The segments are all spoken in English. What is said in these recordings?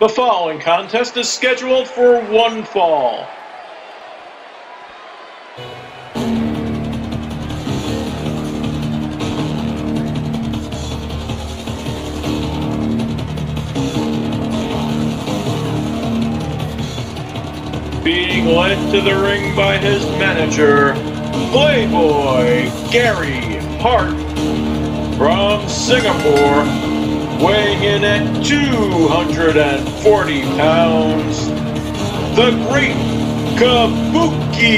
The following contest is scheduled for one fall. Being led to the ring by his manager, Playboy Gary Hart from Singapore, weighing in at 240 pounds, the Great Kabuki.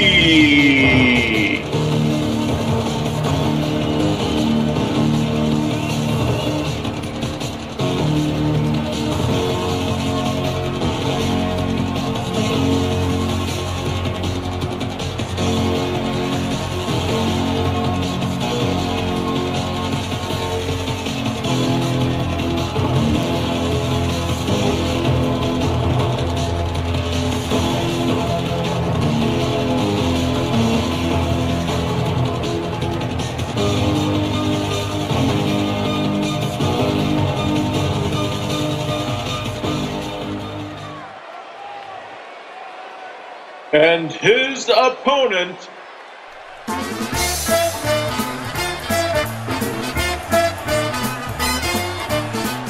And his opponent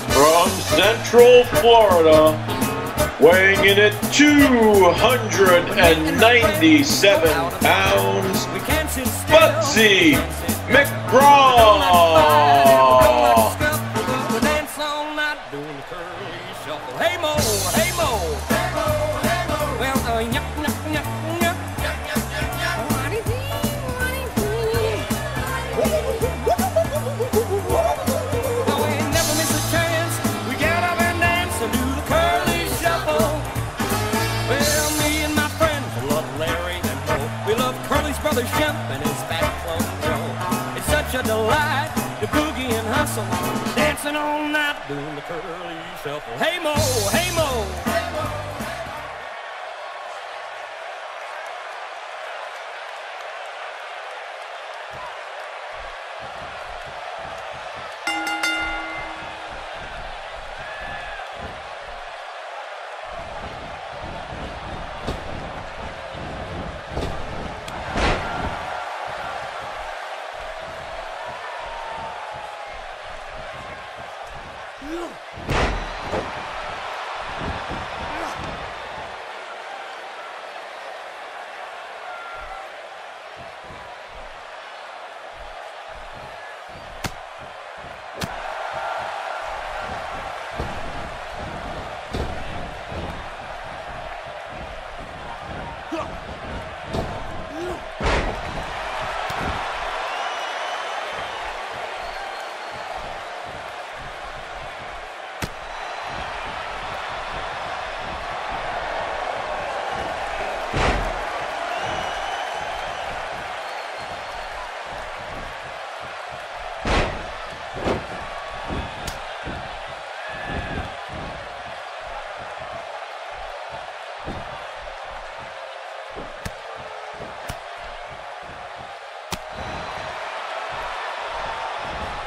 from Central Florida, weighing in at 297 pounds, Bugsy McGraw. Delight to boogie and hustle, dancing all night doing the curly shuffle. Hey Moe, hey Moe.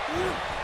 Ooh.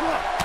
过。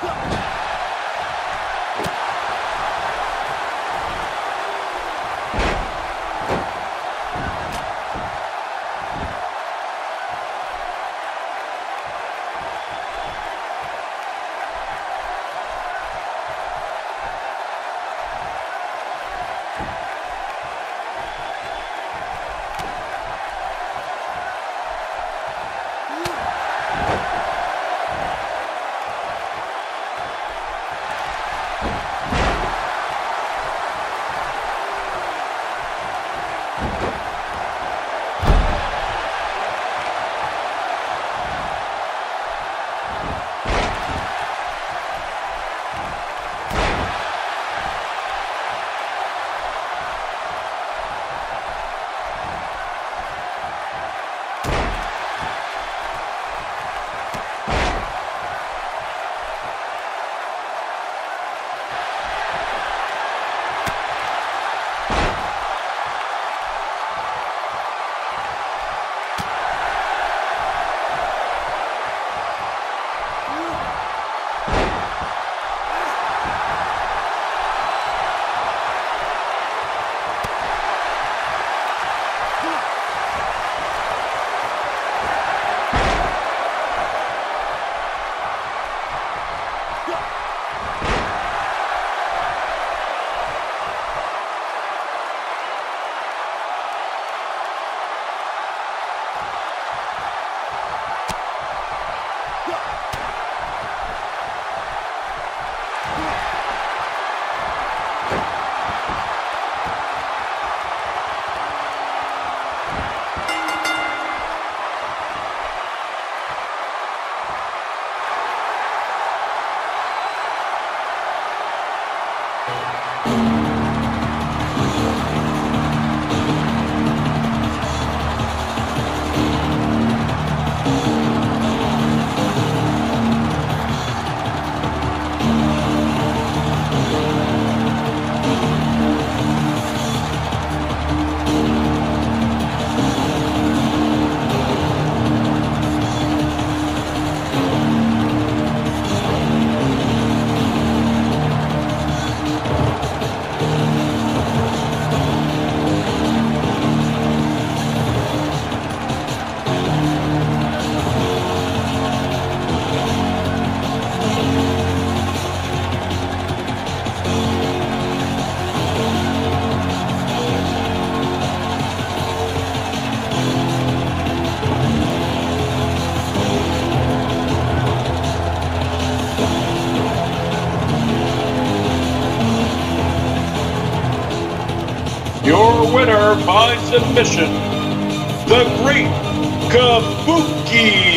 What? Winner by submission, the Great Kabuki.